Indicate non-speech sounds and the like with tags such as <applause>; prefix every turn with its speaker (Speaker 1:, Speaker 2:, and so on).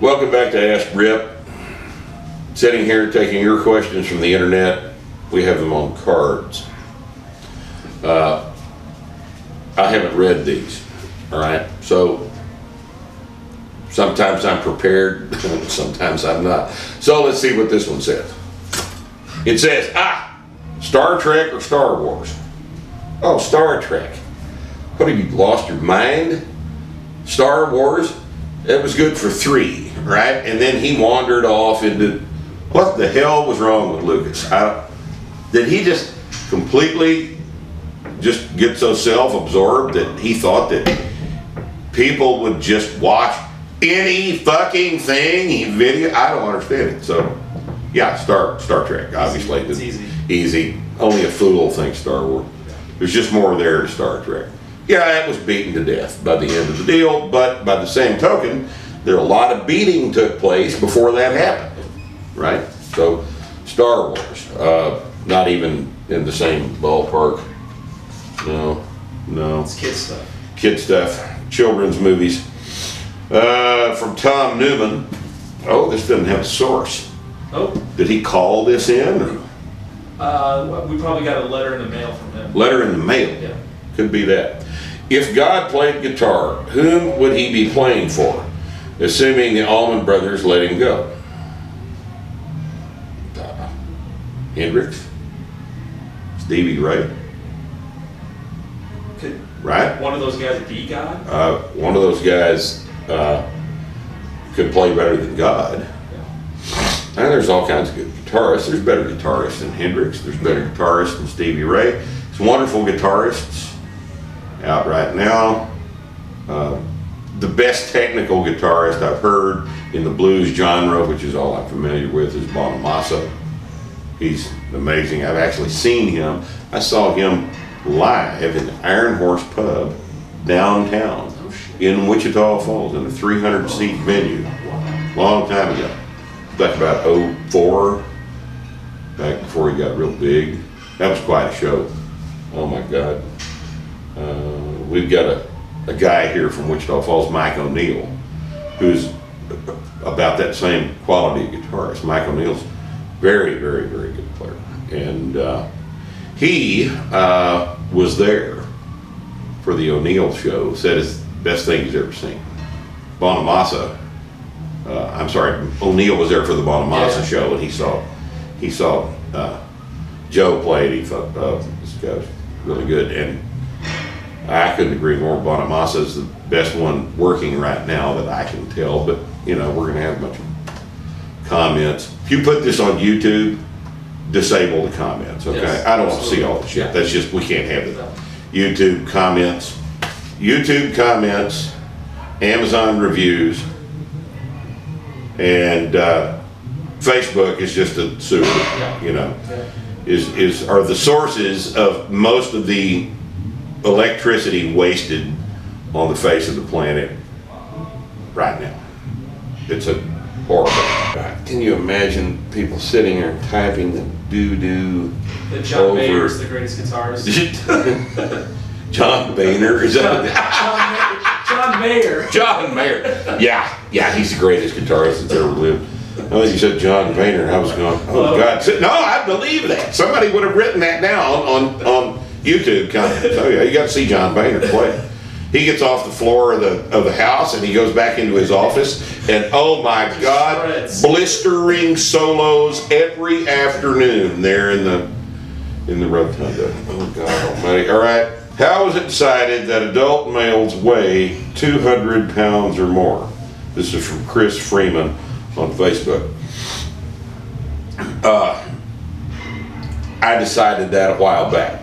Speaker 1: Welcome back to Ask Rip. Sitting here taking your questions from the internet. We have them on cards. Uh, I haven't read these, all right? So sometimes I'm prepared, <laughs> sometimes I'm not. So let's see what this one says. It says, ah, Star Trek or Star Wars? Oh, Star Trek. What have you lost your mind? Star Wars? It was good for three, right? And then he wandered off into what the hell was wrong with Lucas? I, did he just completely just get so self-absorbed that he thought that people would just watch any fucking thing he video? I don't understand it. So, yeah, Star Star Trek, obviously.
Speaker 2: It's easy.
Speaker 1: Easy. Only a fool thinks Star Wars. There's just more there to Star Trek. Yeah, it was beaten to death by the end of the deal, but by the same token, there a lot of beating took place before that happened, right? So, Star Wars, uh, not even in the same ballpark. No, no
Speaker 2: It's kid stuff.
Speaker 1: kid stuff, children's movies. Uh, from Tom Newman. Oh, this doesn't have a source.
Speaker 2: Oh,
Speaker 1: Did he call this in? Or
Speaker 2: uh, we probably got a letter in the mail from him.
Speaker 1: letter in the mail?
Speaker 2: Yeah.
Speaker 1: Could be that. If God played guitar, whom would he be playing for? Assuming the Allman Brothers let him go. Uh, Hendrix? Stevie Ray?
Speaker 2: Could
Speaker 1: Right?
Speaker 2: one of those guys be God?
Speaker 1: Uh, one of those guys uh, could play better than God. Yeah. And there's all kinds of good guitarists. There's better guitarists than Hendrix. There's better guitarists than Stevie Ray. There's wonderful guitarists out right now. Uh, the best technical guitarist I've heard in the blues genre, which is all I'm familiar with, is Bonamassa. He's amazing. I've actually seen him. I saw him live in the Iron Horse Pub downtown in Wichita Falls in a 300 seat venue. Long time ago. Back about 04, back before he got real big. That was quite a show. Oh my God. Uh, we've got a, a guy here from Wichita Falls, Mike O'Neill, who's about that same quality of guitarist. Mike O'Neill's very, very, very good player. And uh, he uh, was there for the O'Neill show, said it's the best thing he's ever seen. Bonamassa, uh, I'm sorry, O'Neill was there for the Bonamassa
Speaker 2: Yeah.
Speaker 1: show, and he saw he saw uh, Joe played. He thought, oh, this guy's really good, and I couldn't agree more. Bonamassa is the best one working right now that I can tell. But you know, we're gonna have a bunch of comments. If you put this on YouTube, disable the comments. Okay,
Speaker 2: Yes,
Speaker 1: I don't want to see all the shit. That's just we can't have it. YouTube comments, YouTube comments, Amazon reviews, and uh, Facebook is just a sewer.
Speaker 2: Yeah.
Speaker 1: You know,
Speaker 2: Yeah.
Speaker 1: is is are the sources of most of the electricity wasted on the face of the planet right now. It's a horrible. Can you imagine people sitting there typing the doo doo?
Speaker 2: That John
Speaker 1: Over.
Speaker 2: Mayer is the greatest guitarist. <laughs>
Speaker 1: John Boehner is that?
Speaker 2: John Mayer.
Speaker 1: John Mayer. Yeah, yeah, he's the greatest guitarist that's ever lived. I think you said John Boehner, I was going, oh
Speaker 2: Well-
Speaker 1: God. No, I believe that. Somebody would have written that down on, on YouTube comments. Oh yeah, you got to see John Boehner play. He gets off the floor of the of the house and he goes back into his office, and oh my God, blistering solos every afternoon there in the in the rotunda. Oh God Almighty! All right, how was it decided that adult males weigh 200 pounds or more? This is from Chris Freeman on Facebook. Uh, I decided that a while back.